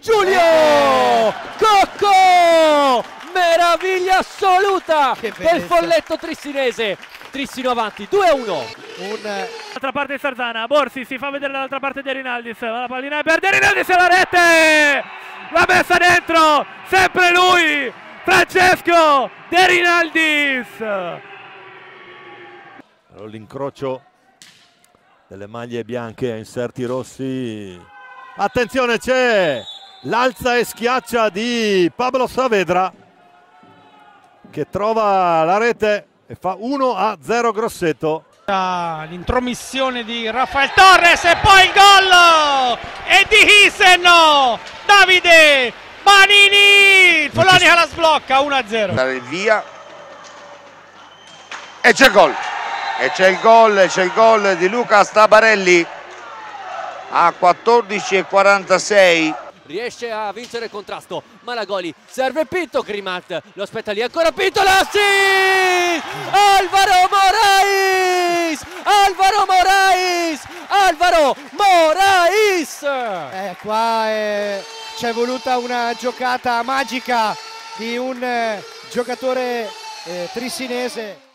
Giulio Eh. Cocco meraviglia assoluta del folletto trissinese Trissino avanti 2 a 1 Un Dall'altra parte di Sarzana, Borsi si fa vedere dall'altra parte di Rinaldis, la pallina è per De Rinaldis e la rete! L'ha messa dentro, sempre lui, Francesco De Rinaldis! Allora, L'incrocio delle maglie bianche a inserti rossi. Attenzione c'è l'alza e schiaccia di Pablo Saavedra che trova la rete e fa 1 a 0 Grosseto. L'intromissione di Rafael Torres e poi il gol! E di Hisen! Davide Banini! Polonia la sblocca 1-0. andare il via e c'è il gol e c'è il gol c'è il gol di Luca Stabarelli a 14 e 46 riesce a vincere il contrasto Malagoli serve Pinto Grimat lo aspetta lì ancora Pinto Lassi Alvaro Morais! Alvaro Morais! Alvaro Morais! Eh, qua eh, c'è voluta una giocata magica di un eh, giocatore eh, trissinese.